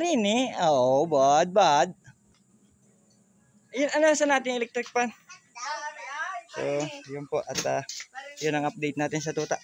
Parini. Eh. Oo, bad, bad. Ayun, ah, ano sa natin electric pan? So, yun po. At ah, yun ang update natin sa tuta.